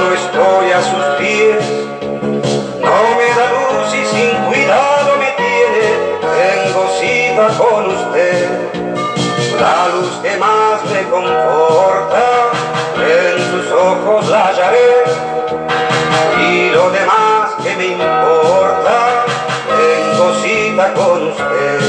no estoy a sus pies, no me da luz y sin cuidado me tiene, tengo cita con usted. La luz que más me conforta, en sus ojos la hallaré, y lo demás que me importa, tengo cita con usted.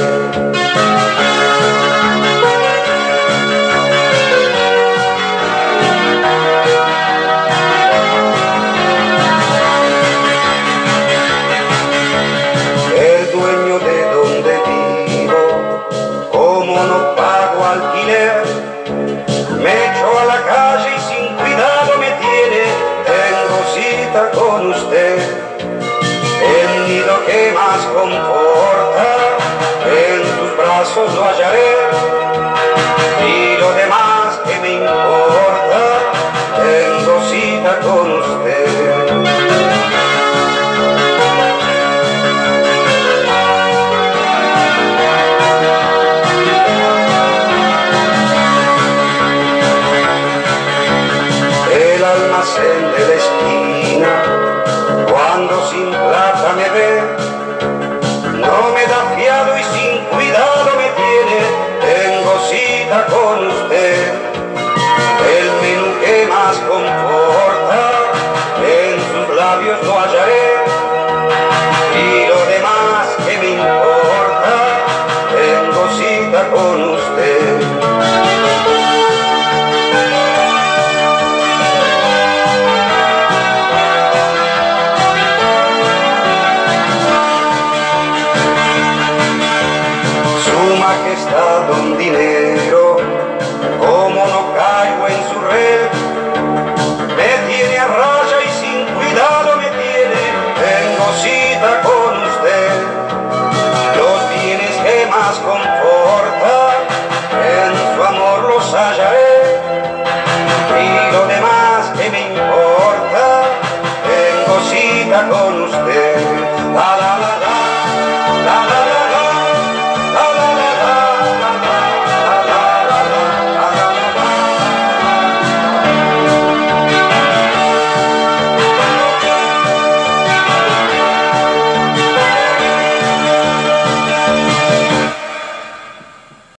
Con usted. El nido que más conforta, en tus brazos lo hallaré, majestad don dinero, como no caigo en su red, me tiene a raya y sin cuidado me tiene, tengo cita con usted, los bienes que más conforta, en su amor los hallaré, y lo demás que me importa, tengo cita con usted,